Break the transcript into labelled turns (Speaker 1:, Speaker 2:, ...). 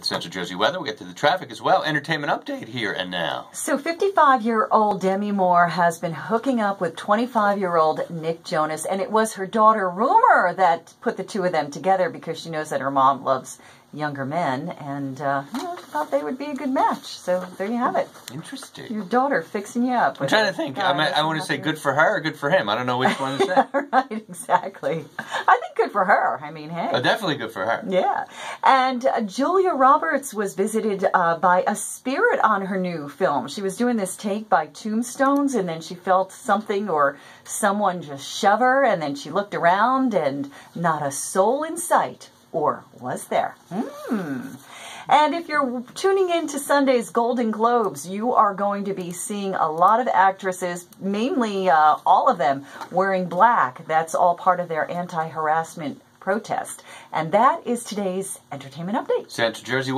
Speaker 1: At Central Jersey weather, we get to the traffic as well. Entertainment update here and now.
Speaker 2: So 55-year-old Demi Moore has been hooking up with 25-year-old Nick Jonas, and it was her daughter Rumer that put the two of them together because she knows that her mom loves younger men, and uh, you know, thought they would be a good match. So there you have it.
Speaker 1: Interesting.
Speaker 2: Your daughter fixing you up.
Speaker 1: I'm trying to think. I, I want to say good for her or good for him. I don't know which one to say.
Speaker 2: right, exactly. I good for her. I mean, hey.
Speaker 1: Uh, definitely good for her.
Speaker 2: Yeah. And uh, Julia Roberts was visited uh, by a spirit on her new film. She was doing this take by tombstones, and then she felt something or someone just shove her, and then she looked around, and not a soul in sight. Or was there? Hmm. And if you're tuning in to Sunday's Golden Globes, you are going to be seeing a lot of actresses, mainly uh, all of them, wearing black. That's all part of their anti harassment protest. And that is today's entertainment update.
Speaker 1: Central Jersey.